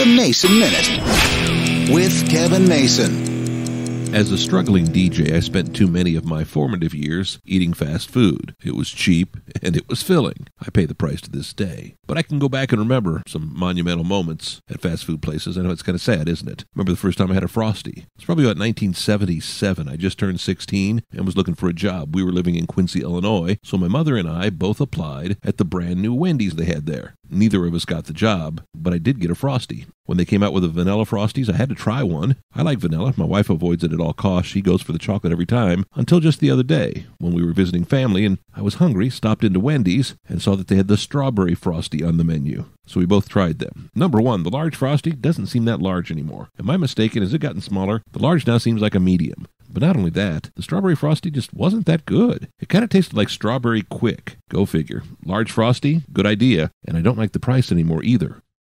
The Mason Minute with Kevin Mason. As a struggling DJ, I spent too many of my formative years eating fast food. It was cheap and it was filling. I pay the price to this day. But I can go back and remember some monumental moments at fast food places. I know it's kind of sad, isn't it? Remember the first time I had a Frosty? It's probably about 1977. I just turned 16 and was looking for a job. We were living in Quincy, Illinois, so my mother and I both applied at the brand new Wendy's they had there. Neither of us got the job, but I did get a Frosty. When they came out with the vanilla Frosties, I had to try one. I like vanilla. My wife avoids it at all costs. She goes for the chocolate every time. Until just the other day, when we were visiting family and I was hungry, stopped into Wendy's and saw that they had the strawberry Frosty on the menu. So we both tried them. Number one, the large Frosty doesn't seem that large anymore. Am I mistaken? Has it gotten smaller? The large now seems like a medium. But not only that, the strawberry frosty just wasn't that good. It kind of tasted like strawberry Quik. Go figure. Large frosty, good idea, and I don't like the price anymore either.